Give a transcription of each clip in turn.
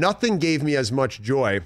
nothing gave me as much joy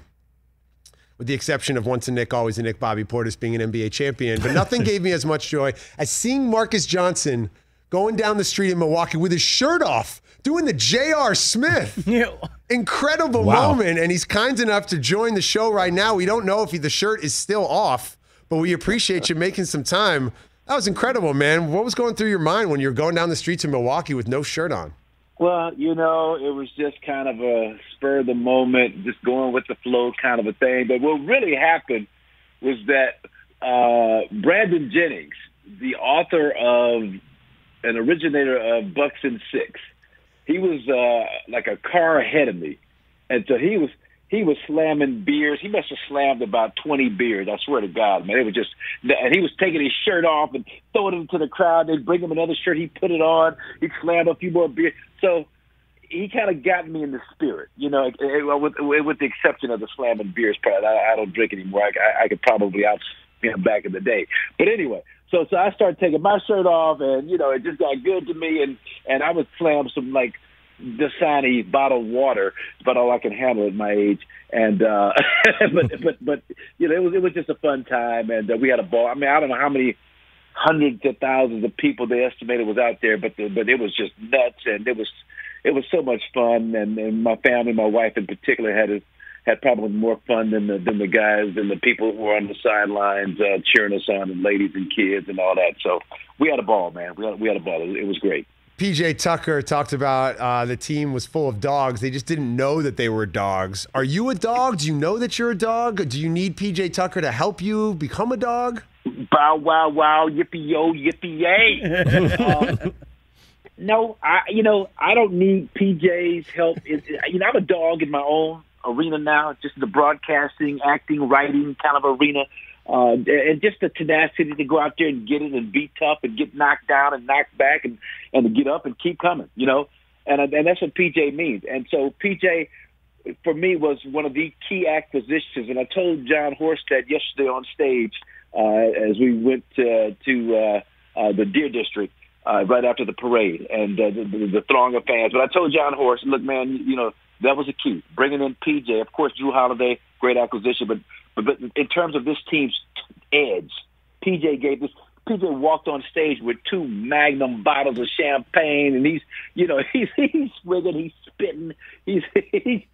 with the exception of once a Knick, always a Knick, Bobby Portis being an NBA champion. But nothing gave me as much joy as seeing Marques Johnson going down the street in Milwaukee with his shirt off, doing the J.R. Smith. Incredible Wow. moment. And he's kind enough to join the show right now. We don't know if he, the shirt is still off, but we appreciate you making some time. That was incredible, man. What was going through your mind when you were going down the streets of Milwaukee with no shirt on? Well, you know, it was just kind of a spur of the moment, just going with the flow kind of a thing. But what really happened was that uh, Brandon Jennings, the author of an originator of Bucks in Six, he was uh, like a car ahead of me, and so he was he was slamming beers. He must have slammed about twenty beers. I swear to God, man, it was just. And he was taking his shirt off and throwing it into the crowd. They'd bring him another shirt. He put it on. He'd slam a few more beers. So he kind of got me in the spirit, you know, with, with the exception of the slamming beers part. I, I don't drink anymore. I, I, could probably out him back in the day. But anyway, so so I started taking my shirt off, and you know, it just got good to me, and and I would slam some like Dasani bottled water. About all I can handle at my age. And uh but but but you know, it was it was just a fun time, and uh, we had a ball. I mean, I don't know how many hundreds of thousands of people they estimated was out there, but the, but it was just nuts, and it was it was so much fun, and, and my family, my wife in particular, had a, had probably more fun than the than the guys and the people who were on the sidelines uh, cheering us on, and ladies and kids and all that. So we had a ball, man. We had, we had a ball. It was great. PJ Tucker talked about uh, the team was full of dogs. They just didn't know that they were dogs. Are you a dog? Do you know that you're a dog? Do you need PJ Tucker to help you become a dog? Bow wow wow yippee yo yippee yay. um, no, I you know I don't need PJ's help. It, it- you know I'm a dog in my own arena now, just the broadcasting, acting, writing kind of arena, uh, and just the tenacity to go out there and get it and be tough and get knocked down and knocked back and and to get up and keep coming. You know, and and that's what PJ means. And so PJ for me was one of the key acquisitions. And I told Jon Horst yesterday on stage uh, as we went to uh, uh, the Deer District uh, right after the parade and uh, the, the, the throng of fans. But I told Jon Horst, look, man, you, you know that was a key. Bringing in PJ, of course, Jrue Holiday, great acquisition. But but, but in terms of this team's edge, PJ gave this. PJ walked on stage with two Magnum bottles of champagne, and he's, you know, he's he's swigging, he's spitting, he's he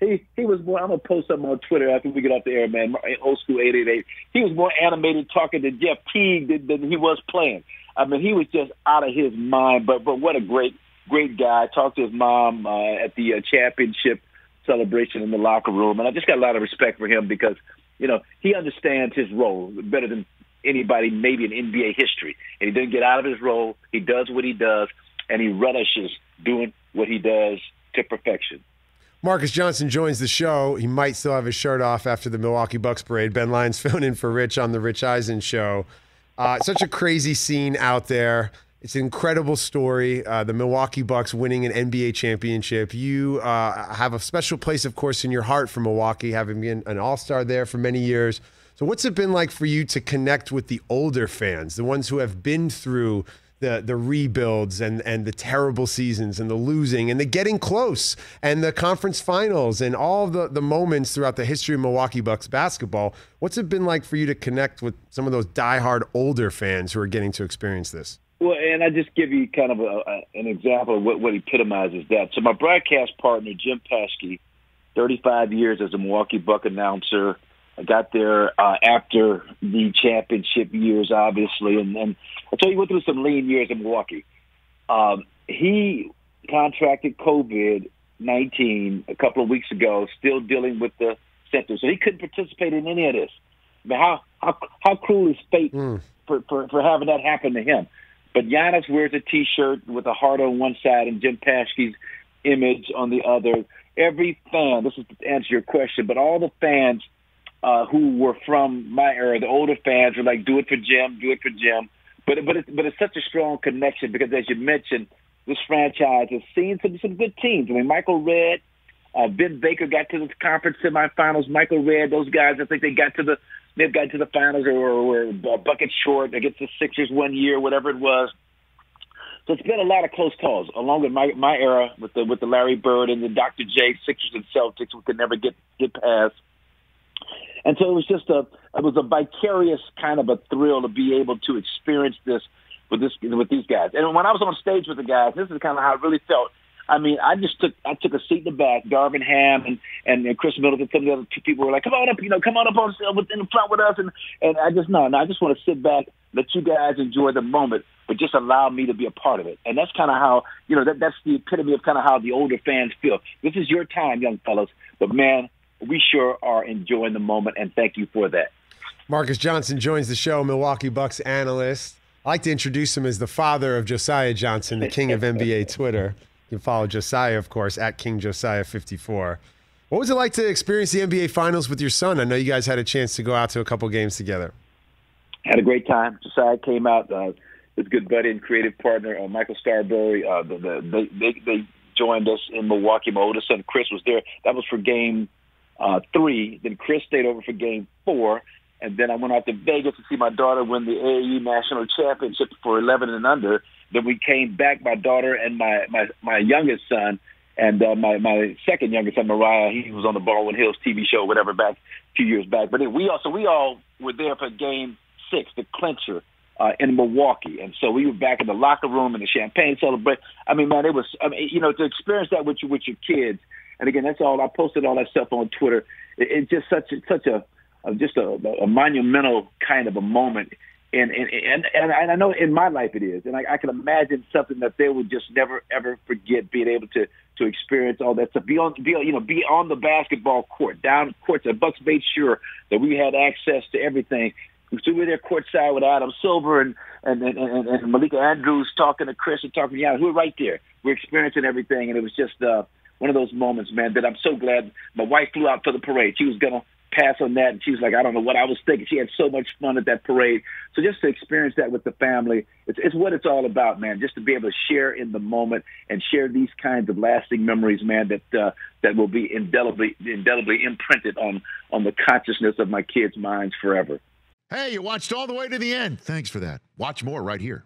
he he was more. I'm gonna post something on Twitter after we get off the air, man. Old school eight eight eight. He was more animated talking to Jeff Teague than, than he was playing. I mean, he was just out of his mind. But but what a great great guy. I talked to his mom uh, at the uh, championship celebration in the locker room, and I just got a lot of respect for him because you know he understands his role better than anybody maybe in NBA history, and he didn't get out of his role. He does what he does, and he relishes doing what he does to perfection. Marques Johnson joins the show. He might still have his shirt off after the Milwaukee Bucks parade. Ben Lyons filling in for Rich on the Rich Eisen show. Uh, such a crazy scene out there. It's an incredible story. Uh, the Milwaukee Bucks winning an NBA championship. You uh, have a special place, of course, in your heart for Milwaukee, having been an All Star there for many years. So, what's it been like for you to connect with the older fans, the ones who have been through the the rebuilds and and the terrible seasons and the losing and the getting close and the conference finals and all the the moments throughout the history of Milwaukee Bucks basketball. What's it been like for you to connect with some of those diehard older fans who are getting to experience this? Well, and I just give you kind of a, a, an example of what, what epitomizes that. So my broadcast partner, Jim Paschke, 35 years as a Milwaukee Buck announcer. I got there uh, after the championship years, obviously, and then I tell you, went through some lean years in Milwaukee. Um, he contracted COVID 19 a couple of weeks ago, still dealing with the symptoms, so he couldn't participate in any of this. I mean, how how how cruel is fate for, for for having that happen to him? But Giannis wears a T-shirt with a heart on one side and Jim Paschke's image on the other. Every fan, this is to answer your question, but all the fans uh, who were from my era, the older fans were like, "Do it for Jim, do it for Jim." But but it's but it's such a strong connection because, as you mentioned, this franchise has seen some some good teams. I mean, Michael Redd, uh, Vin Baker got to the conference semifinals. Michael Redd, those guys, I think they got to the they've got to the finals or were a bucket short against the Sixers one year, whatever it was. so it's been a lot of close calls, along with my my era with the with the Larry Bird and the Dr. J Sixers and Celtics, we could never get get past. And so it was just a it was a vicarious kind of a thrill to be able to experience this with this with these guys. And when I was on stage with the guys, this is kind of how it really felt. I mean, I just took I took a seat in the back. Darvin Ham and and, and Khris Middleton, some of the other two people were like, "Come on up, you know, come on up on the front with us." And and I just no, no, I just want to sit back, let you guys enjoy the moment, but just allow me to be a part of it. And that's kind of how you know that that's the epitome of kind of how the older fans feel. This is your time, young fellas, but man, we sure are enjoying the moment, and thank you for that. Marques Johnson joins the show, Milwaukee Bucks analyst. I like to introduce him as the father of Josiah Johnson, the king of NBA Twitter. You can follow Josiah, of course, at King Josiah54. What was it like to experience the NBA Finals with your son? I know you guys had a chance to go out to a couple games together. Had a great time. Josiah came out. Uh, his good buddy and creative partner, uh, Michael Starbury. Uh, the, the, they, they, they joined us in Milwaukee. My oldest son, Chris, was there. That was for game uh, three. Then Chris stayed over for game four. And then I went out to Vegas to see my daughter win the AAU national championship for 11 and under. Then we came back, my daughter and my my my youngest son, and uh, my my second youngest son, Mariah. He was on the Baldwin Hills TV show, whatever, back a few years back. But we also we all were there for Game Six, the clincher. Uh, in Milwaukee, and so we were back in the locker room and the champagne celebrate. I mean, man, it was. I mean, you know, to experience that with you with your kids, and again, that's all. I posted all that stuff on Twitter. It, it's just such a, such a of just a, a monumental kind of a moment. And, and and and I know in my life it is, and I, I can imagine something that they would just never ever forget. Being able to to experience all that stuff, be on, be you know, be on the basketball court, down courts. The Bucks made sure that we had access to everything. So we were there courtside with Adam Silver and and and, and, and Malika Andrews talking to Chris and talking to Jan. We were right there. We we're experiencing everything, and it was just uh, one of those moments, man. That I'm so glad my wife flew out for the parade. She was gonna pass on that. And she was like, I don't know what I was thinking. She had so much fun at that parade. So just to experience that with the family, it's, it's what it's all about, man. Just to be able to share in the moment and share these kinds of lasting memories, man, that uh, that will be indelibly indelibly imprinted on on the consciousness of my kids' minds forever. Hey, you watched all the way to the end. Thanks for that. Watch more right here.